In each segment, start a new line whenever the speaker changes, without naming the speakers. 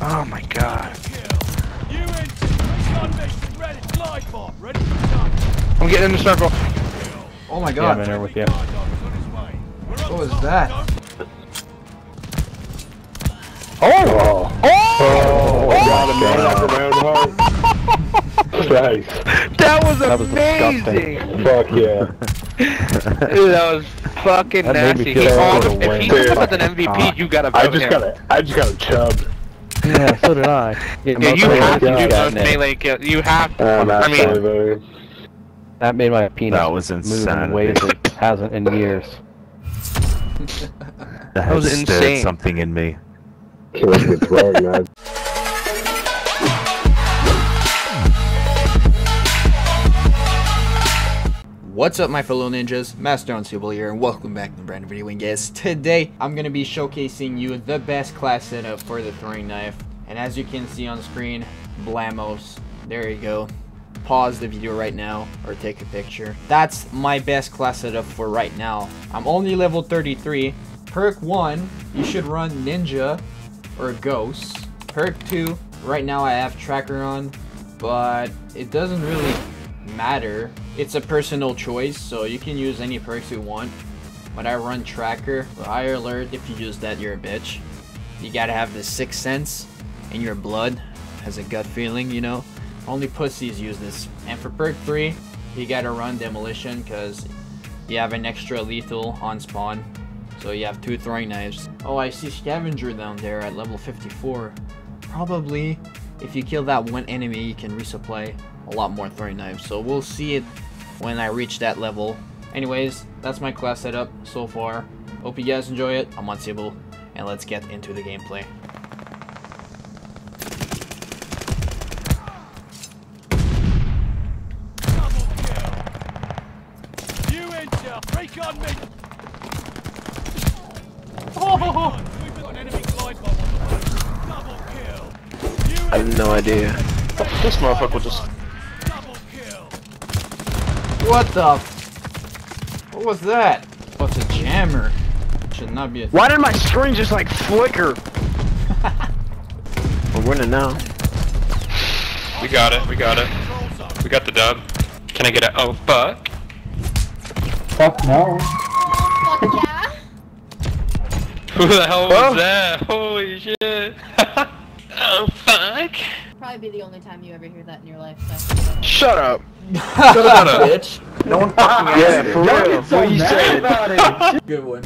Oh my god.
You in Gun mission ready. Glide bomb ready for touch.
I'm getting in the circle.
Oh my
Yeah,
god.
I'm in there with you.
Guard dogs on his way. We're up
What was that?
Don't
Oh! Oh!
God, a man after my own heart. Nice.
That was
That was disgusting.
amazing!
Fuck yeah.
that was fucking
That
nasty.
feel
He
like
also,
I would've
if he
won.
comes up with an MVP, you gotta vote
I just
him.
got a, I just got a chub.
Yeah, so did I. Yeah,
Yeah, you have to do
got
those melee kills. You have to.
I'm
I mean,
absolutely.
That made my penis
That was
move in ways it hasn't in years.
That
was insane.
something in me.
What's up my fellow ninjas, Master on Unseeable here and welcome back to the brand new video and guys, today I'm going to be showcasing you the best class setup for the throwing knife. And as you can see on screen, Blamos, there you go, pause the video right now or take a picture. That's my best class setup for right now. I'm only level 33, perk 1 you should run Ninja or Ghost, perk 2 right now I have Tracker on but it doesn't really matter. It's a personal choice, so you can use any perks you want. But I run tracker for higher alert. If you use that, you're a bitch. You gotta have the sixth sense in your blood, has a gut feeling, you know. Only pussies use this. And for perk three, you gotta run demolition because you have an extra lethal on spawn. So you have two throwing knives. Oh, I see scavenger down there at level 54. Probably if you kill that one enemy, you can resupply a lot more throwing knives. So we'll see it when I reach that level. Anyways, that's my class setup so far. Hope you guys enjoy it. I'm Unseeable, and let's get into the gameplay.
double kill. You intel. Break on me. Oh! We've got an enemy glide bomb on the way. Double kill.
I have no idea. This motherfucker just.
Double kill.
What the? What was that? What's a jammer? Should not be a.
Why did my screen just like flicker?
We're winning now.
We got it, we got it. We got the dub. Can I get it? Oh, fuck.
Fuck no.
Fuck yeah.
Who the hell
Huh?
was that? Holy shit. oh, fuck.
Probably be the only time you ever hear that in your life. So.
Shut up.
Shut up, bitch. No one fucking
Yeah,
asked
for
you.
real. What you said.
about it.
Good one.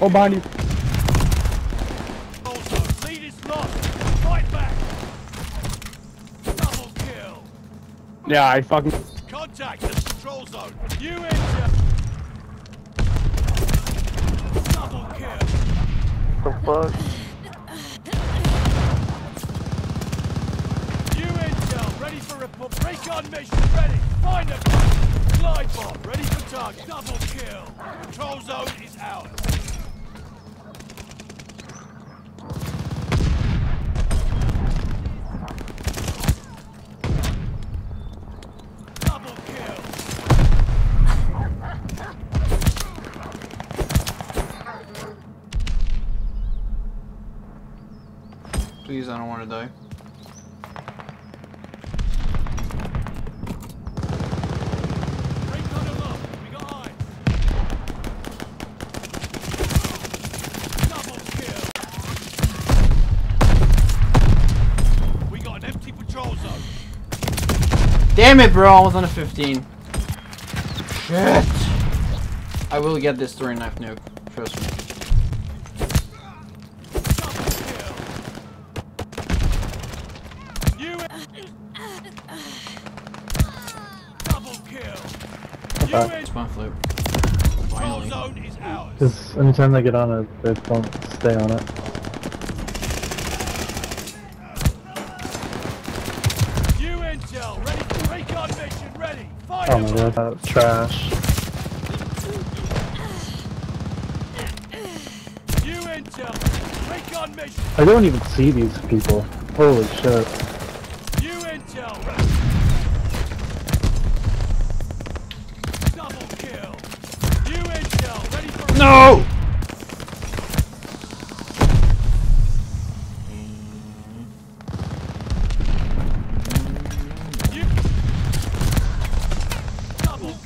Oh, behind you.
Control. Lead is lost. Fight back. Double kill.
Yeah, I fucking.
Contact the control zone. You intel. Double kill.
The fuck?
You intel. Ready for report. Break on mission. Ready. Find them. Glide bomb. Ready. Double kill. Control zone is out.
Please, I don't want to die. Damn it, bro! I was on a 15. Shit. I will get this throwing knife nuke. Trust me.
Double kill. You. Double kill. You in.
Spawn flip. Finally.
zone is ours.
Because anytime they get on it, they don't stay on it.
You intel. Ready for recon mission. Ready. Fire.
Oh my god, that's trash.
You intel. Recon mission.
I don't even see these people. Holy shit.
You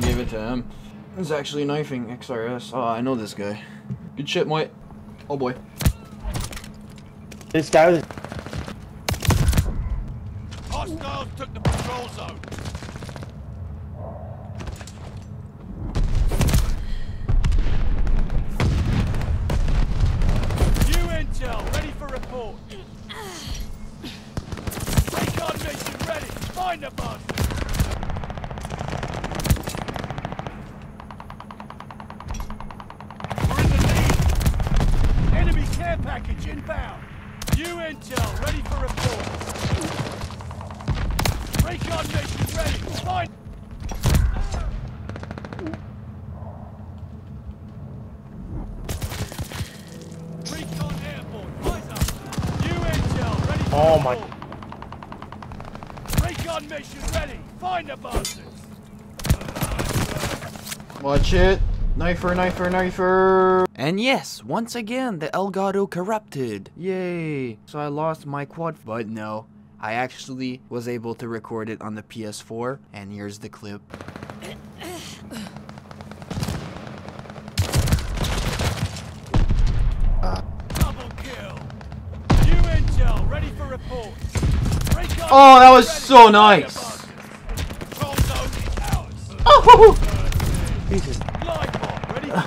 ready.
I don't give it to him. He's actually knifing XRS. Oh, ah, I know this guy. Good shit, Moit. Oh boy.
This guy was
Hostiles took the patrol zone. New intel, ready for report. Recon mission ready. Find the bus. We're in the lead. Enemy care package inbound. New intel, ready for report. Recon mission ready. Find. Recon airborne. Eyes up. New intel ready for
Oh my-
Recon mission ready. Find the bastards.
Watch it. Knifer, knifer, knifer. And yes, once again, the Elgato corrupted. Yay. So I lost my quad, but no. I actually was able to record it on the PS4, and here's the clip.
Double kill. New intel ready for report.
Oh, that was so nice.
bastards. Control zone is ours.
Oh,
Live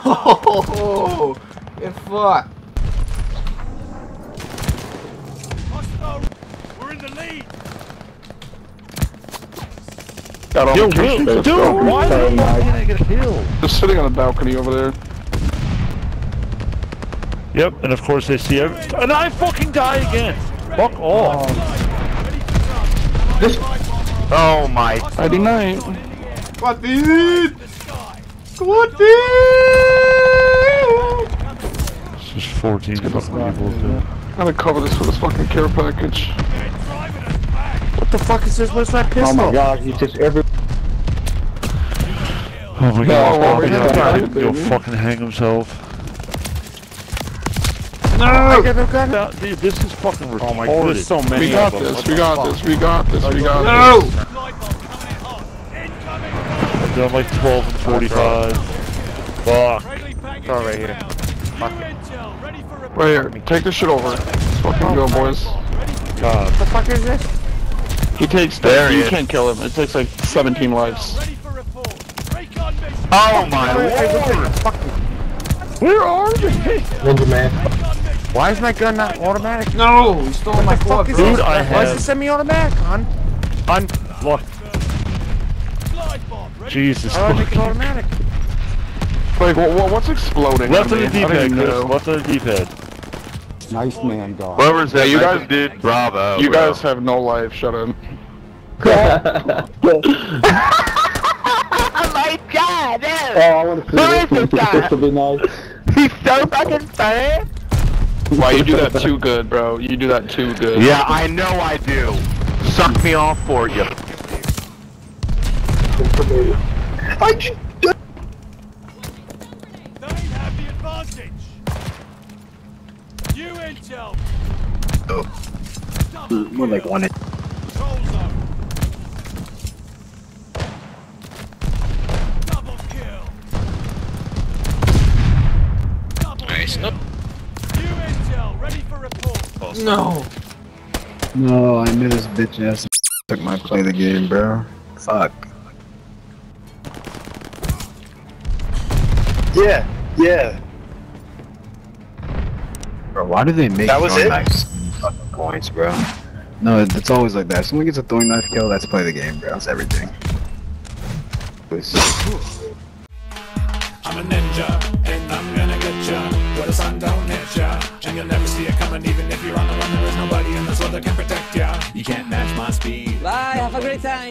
oh, get fucked.
Hostile. We're in the lead.
Got on
Yo,
the kitchen
Will,
bed,
dude, why the fuck did I get a kill?
Just sitting on the balcony over there.
Yep, and of course they see every- and I fucking die again. Fuck off. Oh.
This.
Oh my
Friday night.
Quad feed.
The sky.
Quad feed.
It's just 14 fucking people. too.
Gotta cover this with this fucking care package.
They're driving us back.
What the fuck is this? What's that pistol?
Oh my god, he just every
Oh my god,
we're
Bobby,
not
he'll, he'll fucking hang himself.
I got no gun.
No, dude, this is fucking retarded.
Oh my god, there's so many
We got
of them.
this, we got this, we got this, we got
No.
this.
Live bomb coming in hot. Incoming
I've done like 12 and 45. Fuck.
Friendly package
all right here.
inbound. New intel ready for report.
Right here, take this shit over. Let's fucking go, boys.
God.
What the fuck is this?
He takes
There
that.
he
You
is.
can't kill him. It takes like 17 lives.
Ready for report. Oh Recon mission.
Oh my
Hey,
lord!
Where are they?
Ninja Man.
Why is my gun not automatic?
No, he stole my quad,
Fuck is
bro.
this?
Dude, I
Why is
have-
it semi-automatic, hon?
I'm. Jesus.
How do I make automatic?
Like, what, what, what's exploding?
Left
on
of the
me? I
D-pad,
didn't
Chris. Left of the D-pad.
Nice man, dog.
Whoever's
Yeah, you guys
did bravo.
You
bro.
guys have no life. Shut up.
Oh my god!
Oh, I want to see
Who is
this.
this guy?
This will be nice.
He's so fucking fast.
Why you do that too good, bro? You do that too good.
Yeah, I know I do. Suck me off for you.
They have the advantage. New intel. Double
More like one.
Control zone. Double kill. Double
Nice.
kill. New intel ready for report.
No.
No, I knew this bitch ass took my play of the game, bro. Fuck. Yeah, yeah. Bro, why do they make
That was
throwing
it?
knives fucking points, bro? No, it's always like that. If someone gets a throwing knife kill, that's play the game, bro. That's everything. Please.
I'm a ninja, and I'm gonna get ya. Where the sun don't hit ya, and you'll never see it coming. Even if you're on the run, there is nobody in this world that can protect ya. You can't match my speed.
Bye, have a great time.